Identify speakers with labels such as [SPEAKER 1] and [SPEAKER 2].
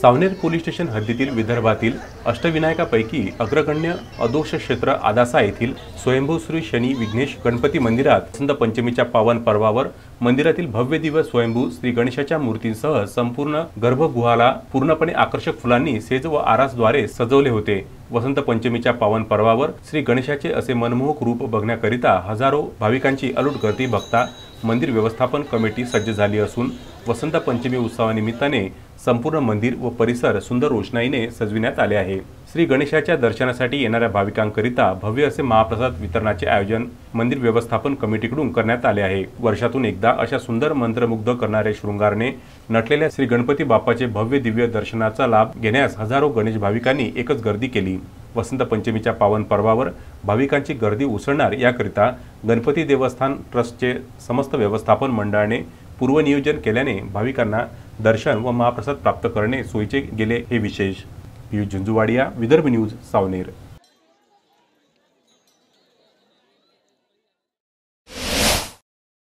[SPEAKER 1] Saoner police station हद्दीतील विदर्भातील अष्टविनायकापैकी अग्रगण्य अदोष क्षेत्र आदासा येथील स्वयंभू श्री शनी विघ्नेश गणपती मंदिरात वसंत पंचमीच्या पावन पर्वावर मंदिरातील भव्य दिव्य स्वयंभू श्री गणेशाच्या मूर्तींसह संपूर्ण गर्भगुहाला पूर्णपणे आकर्षक फुलांनी सेज व आरासद्वारे सजवले होते. वसंत पंचमीच्या पावन पर्वावर श्री गणेशाचे असे मनमोहक रूप बघण्याकरिता हजारो भाविकांची अलूट गर्दी बघता मंदिर व्यवस्थापन कमिटी सज्ज झाली असून वसंत पंचमी उत्सवानिमित्ताने संपूर्ण मंदिर व परिसर सुंदर रोषणाईने सजविण्यात आले आहे. श्री गणेशाच्या दर्शनासाठी येणाऱ्या भाविकांकरिता भव्य असे महाप्रसाद वितरणाचे आयोजन मंदिर व्यवस्थापन कमिटीकडून करण्यात आले आहे. वर्षातून एकदा अशा सुंदर मंत्रमुग्ध करणाऱ्या शृंगारने नटलेल्या श्री गणपती बाप्पाचे भव्य दिव्य दर्शनाचा लाभ घेण्यास हजारो गणेश भाविकांनी एकच गर्दी केली. वसंत पंचमीच्या पावन पर्वावर भाविकांची गर्दी उसळणार याकरिता गणपती देवस्थान ट्रस्टचे समस्त व्यवस्थापन मंडळाने पूर्वनियोजन केल्याने भाविकांना दर्शन व महाप्रसाद प्राप्त करणे सोयीचे गेले हे विशेष. पियुष झुंजुवाडिया विदर्भ न्यूज सावनेर.